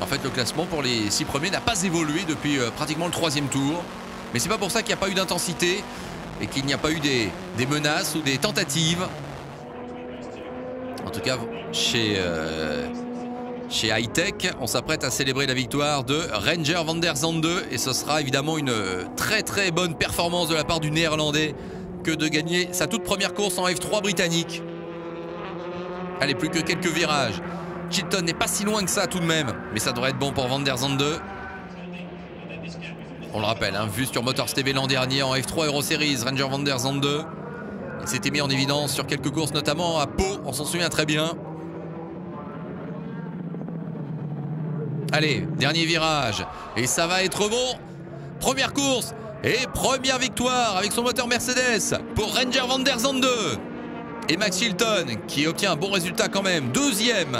En fait, le classement pour les six premiers n'a pas évolué depuis euh, pratiquement le troisième tour. Mais c'est pas pour ça qu'il n'y a pas eu d'intensité et qu'il n'y a pas eu des, menaces ou des tentatives. En tout cas, chez, euh, chez Hightech, on s'apprête à célébrer la victoire de Ranger van der Zande et ce sera évidemment une très très bonne performance de la part du néerlandais que de gagner sa toute première course en F3 britannique. Allez, plus que quelques virages. Chilton n'est pas si loin que ça tout de même, mais ça devrait être bon pour Van der Zande. On le rappelle, hein, vu sur Motors TV l'an dernier en F3 Euro Series, Ranger Van der Zande. Il s'était mis en évidence sur quelques courses, notamment à Pau, on s'en souvient très bien. Allez, dernier virage. Et ça va être bon. Première course et première victoire avec son moteur Mercedes pour Ranger Van der Zande. Et Max Hilton qui obtient un bon résultat quand même. Deuxième